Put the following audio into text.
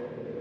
you